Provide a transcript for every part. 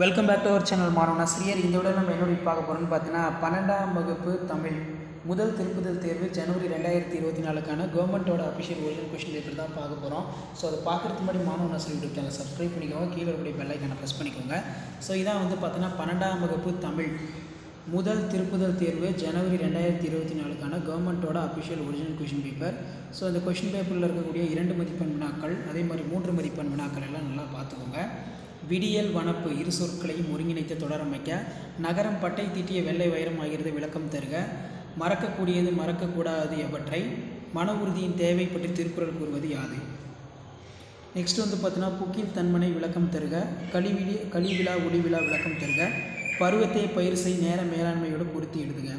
Welcome back to our channel மாணவனா ஆசிரியர் இந்த விட நம்ம என்னோட பார்க்க போகிறோம்னு பார்த்தீங்கன்னா பன்னெண்டாம் வகுப்பு தமிழ். முதல் திருப்புதல் தேர்வு ஜனவரி ரெண்டாயிரத்தி இருபத்தி நாலுக்கான கவர்மெண்ட்டோட அஃபிஷியல் ஒரிஜினல் கொஷின் பேப்பர் தான் பார்க்க போகிறோம் ஸோ அதை பார்க்குறதுக்கு முன்னாடி மாணவன் ஆசிரியர் யூடியூப் சேனல் சப்ஸ்கிரைப் பண்ணிக்கோங்க. கீழே இருக்கிற பெல் ப்ரெஸ் பண்ணிக்கோங்க. ஸோ இதான் வந்து பார்த்தீங்கன்னா பன்னெண்டாம் வகுப்பு தமிழ். முதல் திருப்புதல் தேர்வு ஜனவரி ரெண்டாயிரத்தி இருபத்தி நாலுக்கான கவர்மெண்ட்டோட official original question paper so அந்த கொஷின் பேப்பரில் இருக்கக்கூடிய இரண்டு மதிப்பெண் வினாக்கள் அதே மாதிரி மூன்று மதிப்பெண் வினாக்கள் எல்லாம் நல்லா பார்த்துக்கோங்க. விடியல் வனப்பு இரு சொற்களையும் ஒருங்கிணைத்து தொடரமைக்க நகரம் பட்டை தீட்டிய வெள்ளை வைரம் ஆகிறது விளக்கம் தருக. மறக்கக்கூடியது மறக்கக்கூடாது எவற்றை? மன உறுதியின் தேவை பற்றி திருக்குறள் கூறுவது யாது? நெக்ஸ்ட் வந்து பார்த்தீங்கன்னா புக்கின் தன்மனை விளக்கம் தருக. கழிவிழி கழிவிழா ஒளிவிழா விளக்கம் தருக. பருவத்தை பயிர் செய் நேர மேலாண்மையோடு பொருத்தி எழுதுக.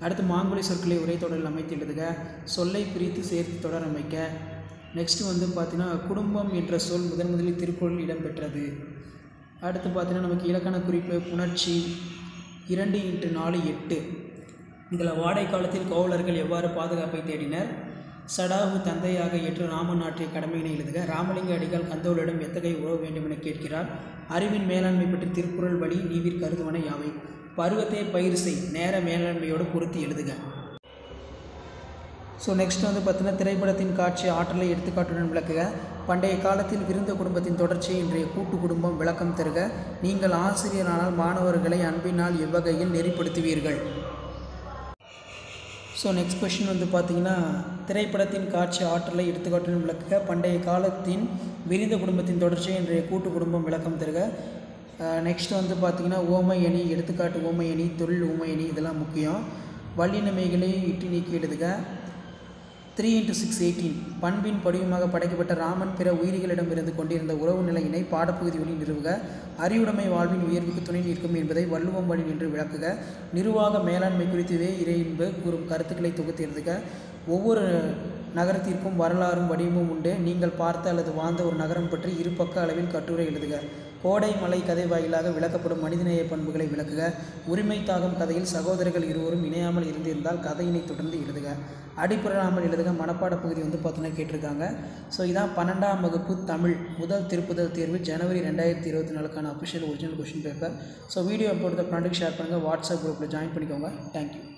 அடுத்து மாங்குழி சொற்களை உரை தொடரில் அமைத்து எழுதுக. சொல்லை பிரித்து சேர்த்து தொடர் அமைக்க நெக்ஸ்ட்டு வந்து பார்த்தீங்கன்னா குடும்பம் என்ற சொல் முதன் முதலில் திருக்குறளில் இடம்பெற்றது. அடுத்து பார்த்தீங்கன்னா நமக்கு இலக்கண குறிப்பு புணர்ச்சி இரண்டு இன்ட்டு நாலு எட்டு. இதில் வாடை காலத்தில் கோவலர்கள் எவ்வாறு பாதுகாப்பை தேடினர்? சடாவு தந்தையாக ஏற்று ராமன் ஆற்றிய கடமையினை எழுதுக. ராமலிங்க அடிகள் கந்தோலிடம் எத்தகைய உறவு வேண்டும் என கேட்கிறார். அறிவின் மேலாண்மை பற்றி திருக்குறள் வழி நீவிற் கருதுவன யாவை? பருவத்தை பயிர் செய் நேர மேலாண்மையோடு பொருத்தி எழுதுக. ஸோ நெக்ஸ்ட் வந்து பார்த்தீங்கன்னா திரைப்படத்தின் காட்சி ஆற்றலை எடுத்துக்காட்டுடன் விளக்குக. பண்டைய காலத்தில் விருந்த குடும்பத்தின் தொடர்ச்சியை இன்றைய கூட்டு குடும்பம் விளக்கம் தருக. நீங்கள் ஆசிரியரானால் மாணவர்களை அன்பினால் எவ்வகையில் நெறிப்படுத்துவீர்கள்? ஸோ நெக்ஸ்ட் கொஷின் வந்து பார்த்திங்கன்னா திரைப்படத்தின் காட்சி ஆற்றலை எடுத்துக்காட்டுடன் விளக்குக. பண்டைய காலத்தின் விரிந்த குடும்பத்தின் தொடர்ச்சியை இன்றைய கூட்டு குடும்பம் விளக்கம் தருக. நெக்ஸ்ட் வந்து பார்த்திங்கன்னா ஓமை அணி எடுத்துக்காட்டு ஓமை அணி தொழில் ஓமை அணி இதெல்லாம் முக்கியம். வள்ளினமைகளை இட்டு நீக்கி எழுதுக. த்ரீ இன்ட்டு சிக்ஸ் எயிட்டீன் பண்பின் படிவமாக படைக்கப்பட்ட ராமன் பிற உயிரிகளிடமிருந்து கொண்டிருந்த உறவு நிலையினை பாடப்பகுதி நிறுவுக. அறிவுடைமை வாழ்வின் உயர்வுக்கு துணை நிற்கும் என்பதை வள்ளுவம் வழி நின்று விளக்குக. நிர்வாக மேலாண்மை குறித்துவே இறையின்பு கூறும் கருத்துக்களை தொகுத்து எழுதுக. ஒவ்வொரு நகரத்திற்கும் வரலாறும் வடிவமும் உண்டு. நீங்கள் பார்த்த அல்லது வாழ்ந்த ஒரு நகரம் பற்றி இரு பக்க அளவில் கட்டுரை எழுதுக. கோடை மலை கதை வாயிலாக விளக்கப்படும் மனிதநேய பண்புகளை விளக்குக. உரிமை தாகம் கதையில் சகோதரர்கள் இருவரும் இணையாமல் இருந்திருந்தால் கதையினை தொடர்ந்து எழுதுக. அடிப்படாமல் எழுதுக மனப்பாட பகுதி வந்து பார்த்தோன்னா கேட்டிருக்காங்க. ஸோ இதான் பன்னெண்டாம் வகுப்பு தமிழ் முதல் திருப்புதல் தேர்வு ஜனவரி ரெண்டாயிரத்தி இருபத்தி நாலுக்கான official original question paper so video போட்டு ஃப்ரெண்டுக்கு ஷேர் பண்ணுங்கள் வாட்ஸ்அப் குரூப்பில் ஜாயின் பண்ணிக்கோங்க. தேங்க்யூ